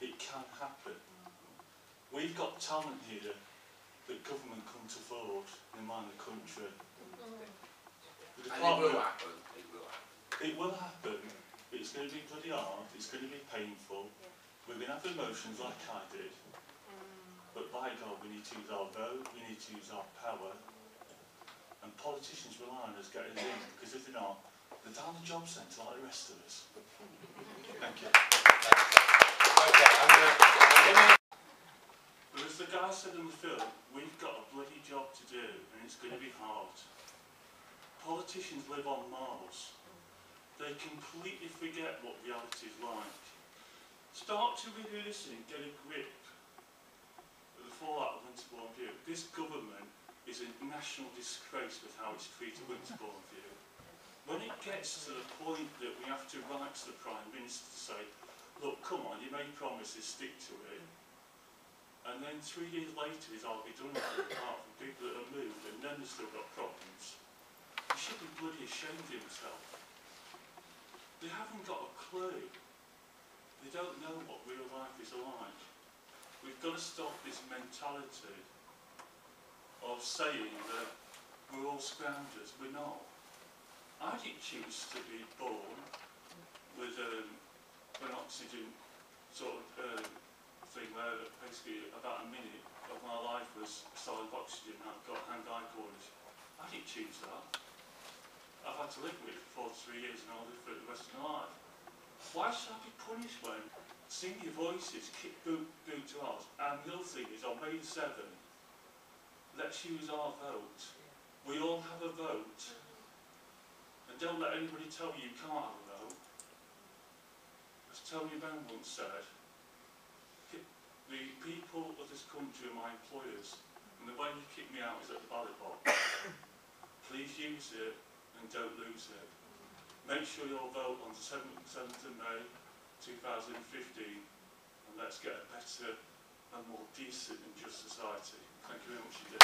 It can happen. We've got talent here that government couldn't afford in mind the country. The And it will happen, it will happen. It will happen. It's going to be bloody hard. It's going to be painful. We're going to have emotions like I did. But by God, we need to use our vote. We need to use our power. And politicians rely on us getting in because if they're not, they're down the job centre like the rest of us. Thank you. Said in the film, we've got a bloody job to do and it's going to be hard. Politicians live on Mars. They completely forget what reality is like. Start to really listen, get a grip of the fallout of Winterbourne View. This government is a national disgrace with how it's treated Winterbourne View. When it gets to the point that we have to write to the Prime Minister to say, look, come on, you made promises, stick to it. And then three years later, he's hardly done anything apart from people that have moved and then they've still got problems. He should be bloody ashamed of himself. They haven't got a clue. They don't know what real life is like. We've got to stop this mentality of saying that we're all scroungers. We're not. I didn't choose to be born with um, an oxygen sort of um, thing where basically about a minute of my life was solid oxygen and I've got hand-eye coordination. I didn't choose that. I've had to live with it for 43 years and I'll live for the rest of my life. Why should I be punished when your voices kick boot, boot to ours? And the other thing is on May the 7th, let's use our vote. We all have a vote. And don't let anybody tell you you can't have a vote. As Tony Benn once said, the people of this are my employers, and the way you kick me out is at the ballot box. Please use it and don't lose it. Make sure you'll vote on the 7th, 7th of May 2015, and let's get a better and more decent and just society. Thank you very much indeed.